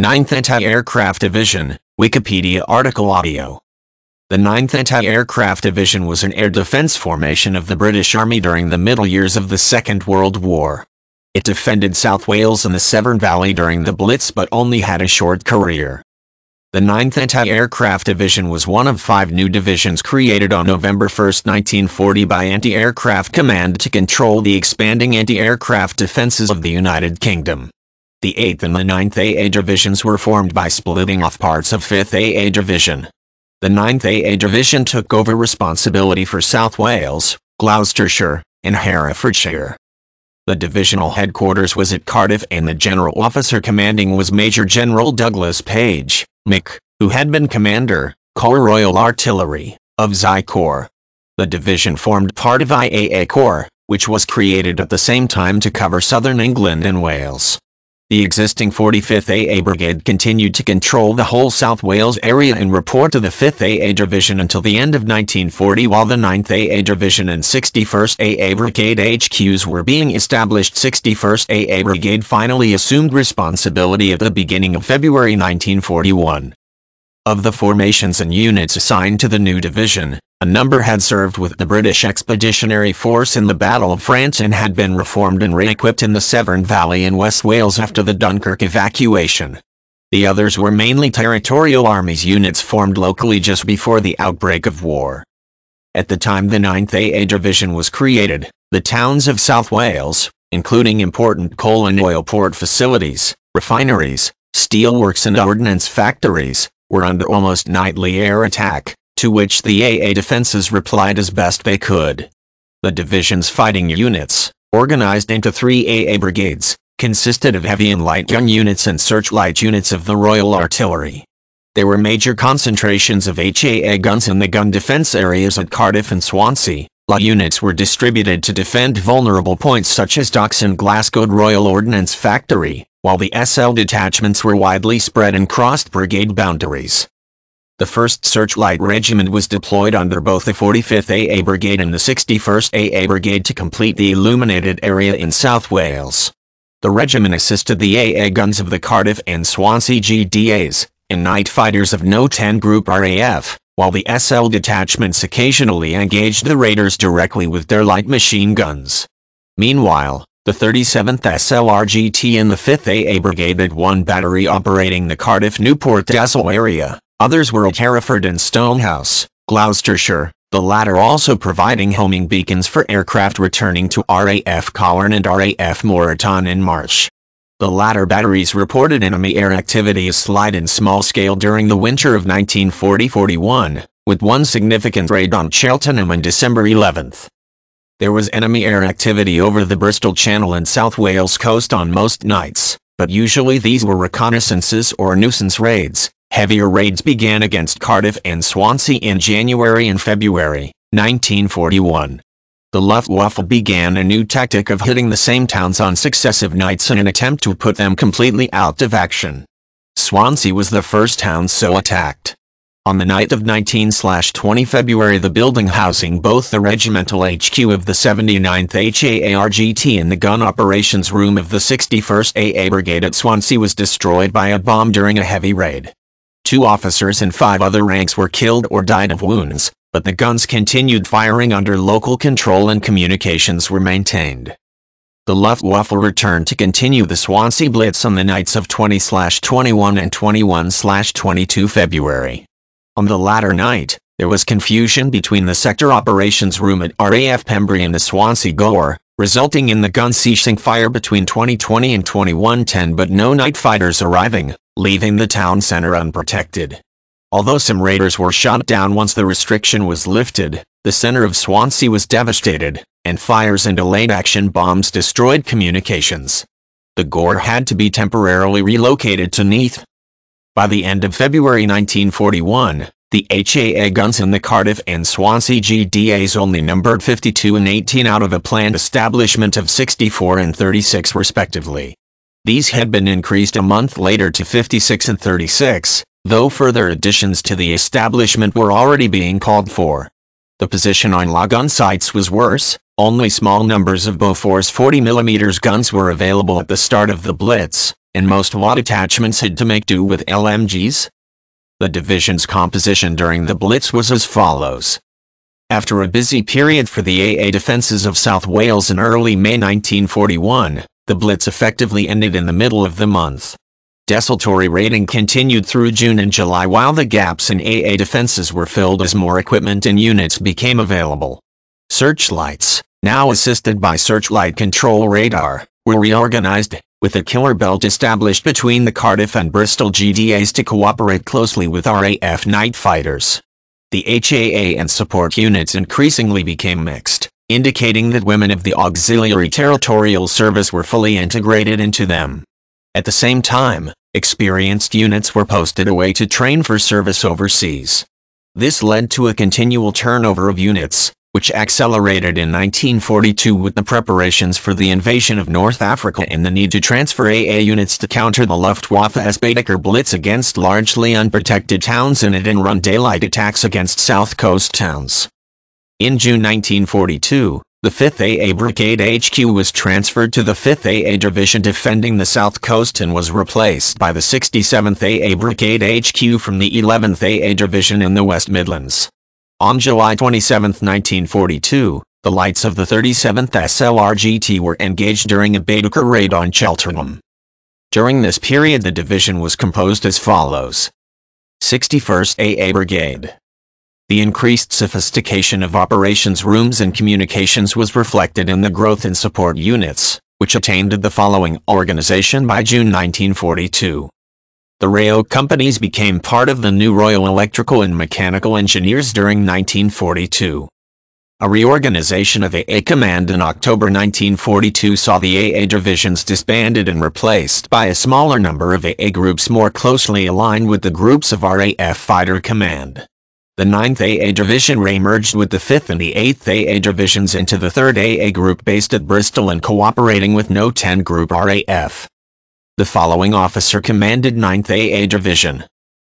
9th Anti-Aircraft Division, Wikipedia article audio. The 9th Anti-Aircraft Division was an air defense formation of the British Army during the middle years of the Second World War. It defended South Wales and the Severn Valley during the Blitz but only had a short career. The 9th Anti-Aircraft Division was one of five new divisions created on November 1, 1940 by Anti-Aircraft Command to control the expanding anti-aircraft defenses of the United Kingdom. The 8th and the 9th AA Divisions were formed by splitting off parts of 5th AA Division. The 9th AA Division took over responsibility for South Wales, Gloucestershire, and Herefordshire. The divisional headquarters was at Cardiff and the general officer commanding was Major General Douglas Page, Mick, who had been commander, Corps Royal Artillery, of XI Corps. The division formed part of IAA Corps, which was created at the same time to cover southern England and Wales. The existing 45th AA Brigade continued to control the whole South Wales area and report to the 5th AA Division until the end of 1940 while the 9th AA Division and 61st AA Brigade HQs were being established 61st AA Brigade finally assumed responsibility at the beginning of February 1941. Of the formations and units assigned to the new division, a number had served with the British Expeditionary Force in the Battle of France and had been reformed and re-equipped in the Severn Valley in West Wales after the Dunkirk evacuation. The others were mainly territorial armies units formed locally just before the outbreak of war. At the time the 9th AA Division was created, the towns of South Wales, including important coal and oil port facilities, refineries, steelworks and ordnance factories, were under almost nightly air attack to which the AA defenses replied as best they could. The division's fighting units, organized into three AA brigades, consisted of heavy and light gun units and searchlight units of the Royal Artillery. There were major concentrations of HAA guns in the gun defense areas at Cardiff and Swansea. LAA units were distributed to defend vulnerable points such as docks and Glascoed Royal Ordnance Factory, while the SL detachments were widely spread and crossed brigade boundaries. The 1st Searchlight Regiment was deployed under both the 45th AA Brigade and the 61st AA Brigade to complete the illuminated area in South Wales. The regiment assisted the AA guns of the Cardiff and Swansea GDAs, and night fighters of No 10 Group RAF, while the SL detachments occasionally engaged the raiders directly with their light machine guns. Meanwhile, the 37th SLRGT and the 5th AA Brigade had one battery operating the Cardiff-Newport Dazzle area. Others were at Hereford and Stonehouse, Gloucestershire, the latter also providing homing beacons for aircraft returning to RAF Colerne and RAF Moreton in Marsh. The latter batteries reported enemy air activity as slight and small scale during the winter of 1940-41, with one significant raid on Cheltenham on December 11. There was enemy air activity over the Bristol Channel and South Wales coast on most nights, but usually these were reconnaissances or nuisance raids, Heavier raids began against Cardiff and Swansea in January and February 1941. The Luftwaffe began a new tactic of hitting the same towns on successive nights in an attempt to put them completely out of action. Swansea was the first town so attacked. On the night of 19-20 February the building housing both the regimental HQ of the 79th HAARGT and the gun operations room of the 61st AA Brigade at Swansea was destroyed by a bomb during a heavy raid. Two officers and five other ranks were killed or died of wounds, but the guns continued firing under local control and communications were maintained. The Luftwaffe returned to continue the Swansea Blitz on the nights of 20-21 and 21-22 February. On the latter night, there was confusion between the sector operations room at RAF Pembrey and the Swansea GOR, resulting in the gun ceasing fire between 2020 and 2110 but no night fighters arriving leaving the town center unprotected. Although some raiders were shot down once the restriction was lifted, the center of Swansea was devastated, and fires and delayed action bombs destroyed communications. The GOR had to be temporarily relocated to Neath. By the end of February 1941, the HAA guns in the Cardiff and Swansea GDAs only numbered 52 and 18 out of a planned establishment of 64 and 36 respectively. These had been increased a month later to 56 and 36, though further additions to the establishment were already being called for. The position on LAA gun sites was worse, only small numbers of Bofors 40mm guns were available at the start of the Blitz, and most WA attachments had to make do with LMGs. The division's composition during the Blitz was as follows. After a busy period for the AA defences of South Wales in early May 1941, the Blitz effectively ended in the middle of the month. Desultory raiding continued through June and July while the gaps in AA defenses were filled as more equipment and units became available. Searchlights, now assisted by searchlight control radar, were reorganized, with a killer belt established between the Cardiff and Bristol GDAs to cooperate closely with RAF night fighters. The HAA and support units increasingly became mixed, indicating that women of the Auxiliary Territorial Service were fully integrated into them. At the same time, experienced units were posted away to train for service overseas. This led to a continual turnover of units, which accelerated in 1942 with the preparations for the invasion of North Africa and the need to transfer AA units to counter the Luftwaffe's Baedeker Blitz against largely unprotected towns and hit-and-run daylight attacks against South Coast towns. In June 1942, the 5th AA Brigade HQ was transferred to the 5th AA Division defending the south coast and was replaced by the 67th AA Brigade HQ from the 11th AA Division in the West Midlands. On July 27, 1942, the lights of the 37th SLRGT were engaged during a Baedeker raid on Cheltenham. During this period the division was composed as follows. 61st AA Brigade the increased sophistication of operations rooms and communications was reflected in the growth in support units, which attained the following organization by June 1942. The rail companies became part of the new Royal Electrical and Mechanical Engineers during 1942. A reorganization of AA Command in October 1942 saw the AA divisions disbanded and replaced by a smaller number of AA groups more closely aligned with the groups of RAF Fighter Command. The 9th AA Division re-merged with the 5th and the 8th AA Divisions into the 3rd AA Group based at Bristol and cooperating with No 10 Group RAF. The following officer commanded 9th AA Division,